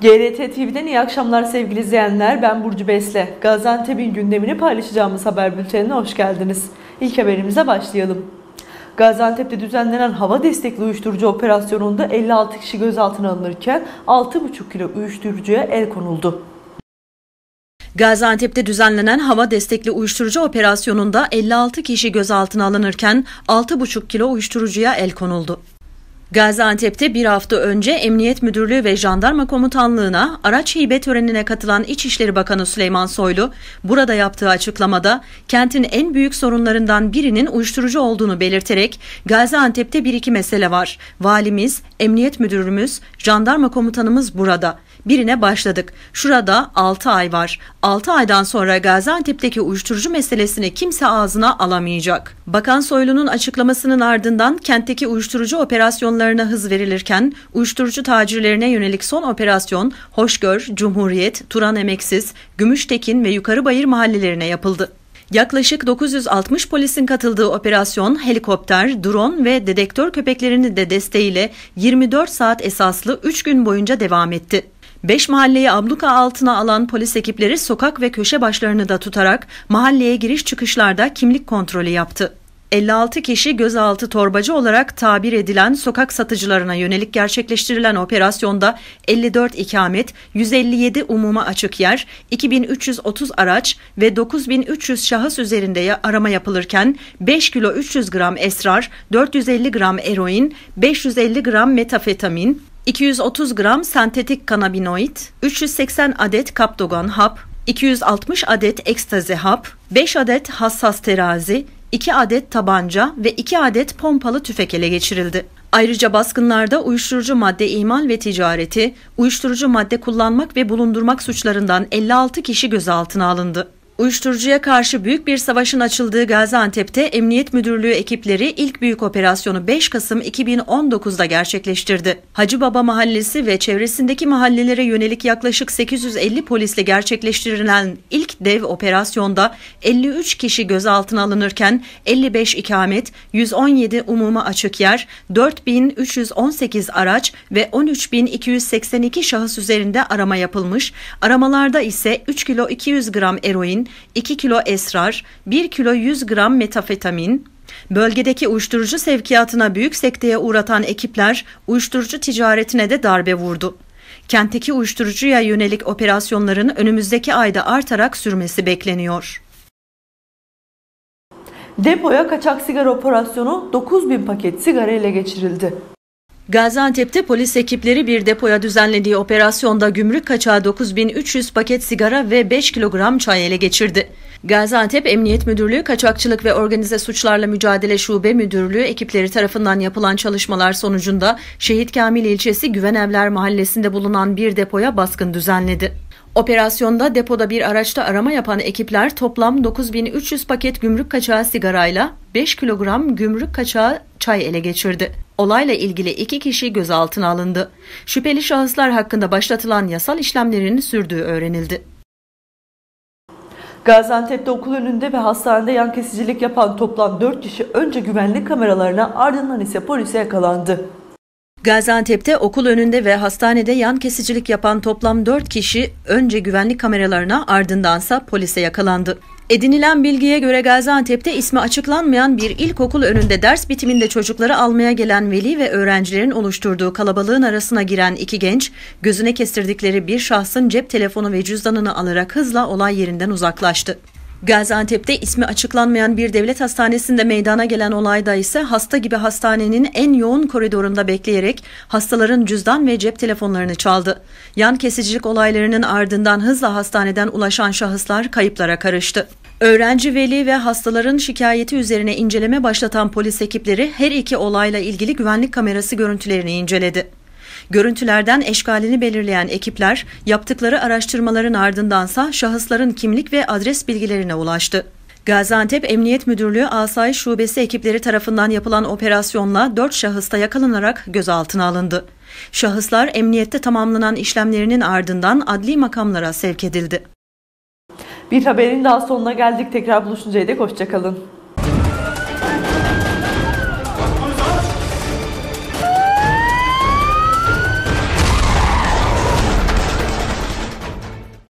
GRT TV'den iyi akşamlar sevgili izleyenler. Ben Burcu Besle. Gaziantep'in gündemini paylaşacağımız haber bültenine hoş geldiniz. İlk haberimize başlayalım. Gaziantep'te düzenlenen hava destekli uyuşturucu operasyonunda 56 kişi gözaltına alınırken 6,5 kilo uyuşturucuya el konuldu. Gaziantep'te düzenlenen hava destekli uyuşturucu operasyonunda 56 kişi gözaltına alınırken 6,5 kilo uyuşturucuya el konuldu. Gaziantep'te bir hafta önce Emniyet Müdürlüğü ve Jandarma Komutanlığı'na araç hibe törenine katılan İçişleri Bakanı Süleyman Soylu, burada yaptığı açıklamada kentin en büyük sorunlarından birinin uyuşturucu olduğunu belirterek Gaziantep'te bir iki mesele var. Valimiz, Emniyet Müdürümüz, Jandarma Komutanımız burada. Birine başladık. Şurada 6 ay var. 6 aydan sonra Gaziantep'teki uyuşturucu meselesini kimse ağzına alamayacak. Bakan Soylu'nun açıklamasının ardından kentteki uyuşturucu operasyonlarına hız verilirken uyuşturucu tacirlerine yönelik son operasyon Hoşgör, Cumhuriyet, Turan Emeksiz, Gümüştekin ve Yukarıbayır mahallelerine yapıldı. Yaklaşık 960 polisin katıldığı operasyon helikopter, drone ve dedektör köpeklerinin de desteğiyle 24 saat esaslı 3 gün boyunca devam etti. 5 mahalleyi abluka altına alan polis ekipleri sokak ve köşe başlarını da tutarak mahalleye giriş çıkışlarda kimlik kontrolü yaptı. 56 kişi gözaltı torbacı olarak tabir edilen sokak satıcılarına yönelik gerçekleştirilen operasyonda 54 ikamet, 157 umuma açık yer, 2330 araç ve 9300 şahıs üzerinde arama yapılırken 5 kilo 300 gram esrar, 450 gram eroin, 550 gram metafetamin, 230 gram sentetik kanabinoid, 380 adet kaptogan hap, 260 adet ekstazi hap, 5 adet hassas terazi, 2 adet tabanca ve 2 adet pompalı tüfek ele geçirildi. Ayrıca baskınlarda uyuşturucu madde imal ve ticareti, uyuşturucu madde kullanmak ve bulundurmak suçlarından 56 kişi gözaltına alındı. Uyuşturucuya karşı büyük bir savaşın açıldığı Gaziantep'te Emniyet Müdürlüğü ekipleri ilk büyük operasyonu 5 Kasım 2019'da gerçekleştirdi. Hacı Baba Mahallesi ve çevresindeki mahallelere yönelik yaklaşık 850 polisle gerçekleştirilen ilk dev operasyonda 53 kişi gözaltına alınırken 55 ikamet, 117 umuma açık yer, 4318 araç ve 13282 şahıs üzerinde arama yapılmış. Aramalarda ise 3 kilo 200 gram eroin, 2 kilo esrar, 1 kilo 100 gram metafetamin, Bölgedeki uyuşturucu sevkiyatına büyük sekteye uğratan ekipler uyuşturucu ticaretine de darbe vurdu. Kentteki uyuşturucuya yönelik operasyonların önümüzdeki ayda artarak sürmesi bekleniyor. Depoya kaçak sigara operasyonu 9000 paket sigara ele geçirildi. Gaziantep'te polis ekipleri bir depoya düzenlediği operasyonda gümrük kaçağı 9300 paket sigara ve 5 kilogram çay ele geçirdi. Gaziantep Emniyet Müdürlüğü Kaçakçılık ve Organize Suçlarla Mücadele Şube Müdürlüğü ekipleri tarafından yapılan çalışmalar sonucunda Şehit Kamil ilçesi Güvenevler mahallesinde bulunan bir depoya baskın düzenledi. Operasyonda depoda bir araçta arama yapan ekipler toplam 9300 paket gümrük kaçağı sigarayla 5 kilogram gümrük kaçağı çay ele geçirdi. Olayla ilgili iki kişi gözaltına alındı. Şüpheli şahıslar hakkında başlatılan yasal işlemlerin sürdüğü öğrenildi. Gaziantep'te okul önünde ve hastanede yan kesicilik yapan toplam 4 kişi önce güvenlik kameralarına ardından ise polise yakalandı. Gaziantep'te okul önünde ve hastanede yan kesicilik yapan toplam 4 kişi önce güvenlik kameralarına ardındansa polise yakalandı. Edinilen bilgiye göre Gaziantep'te ismi açıklanmayan bir ilkokul önünde ders bitiminde çocukları almaya gelen veli ve öğrencilerin oluşturduğu kalabalığın arasına giren iki genç, gözüne kestirdikleri bir şahsın cep telefonu ve cüzdanını alarak hızla olay yerinden uzaklaştı. Gaziantep'te ismi açıklanmayan bir devlet hastanesinde meydana gelen olayda ise hasta gibi hastanenin en yoğun koridorunda bekleyerek hastaların cüzdan ve cep telefonlarını çaldı. Yan kesicilik olaylarının ardından hızla hastaneden ulaşan şahıslar kayıplara karıştı. Öğrenci veli ve hastaların şikayeti üzerine inceleme başlatan polis ekipleri her iki olayla ilgili güvenlik kamerası görüntülerini inceledi. Görüntülerden eşkalini belirleyen ekipler yaptıkları araştırmaların ardındansa şahısların kimlik ve adres bilgilerine ulaştı. Gaziantep Emniyet Müdürlüğü Asayiş Şubesi ekipleri tarafından yapılan operasyonla 4 şahıs da yakalanarak gözaltına alındı. Şahıslar emniyette tamamlanan işlemlerinin ardından adli makamlara sevk edildi. Bir haberin daha sonuna geldik. Tekrar buluşuncaya dek hoşçakalın.